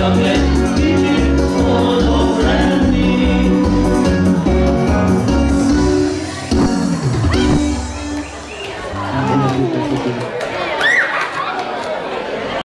young men.